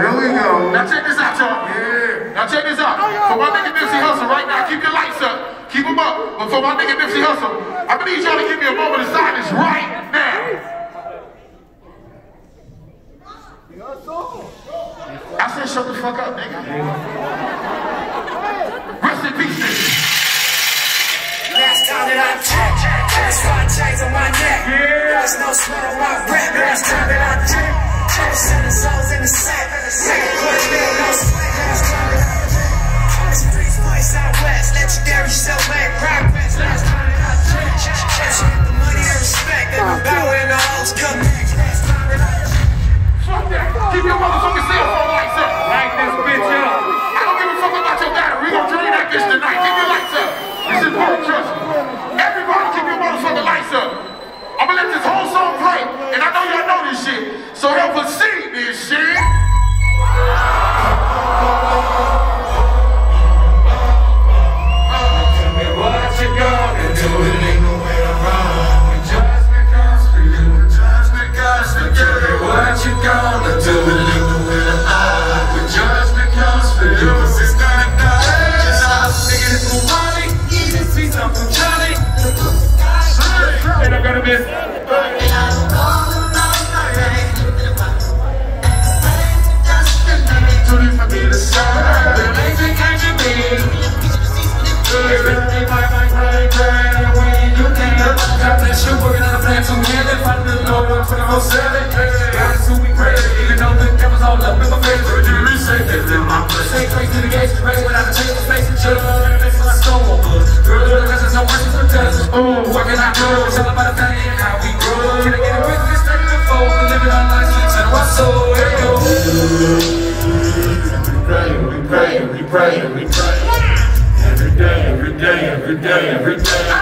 Here we go. Now check this out, y'all. Yeah. Now check this out. Oh, for my nigga Nipsey Hussle right now, keep your lights up. Keep them up. But for my nigga Nipsey Hussle, I need y'all to give me a moment of silence right now. I said shut the fuck up, nigga. Rest in peace. Last time that I checked, I why I changed on my neck. Yeah. There's no sweat on my breath, Last Davis. straight to the gates, race without I do? Tell about and how We pray, we pray, we pray, we pray. Every day, every day, every day, every day.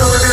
Good.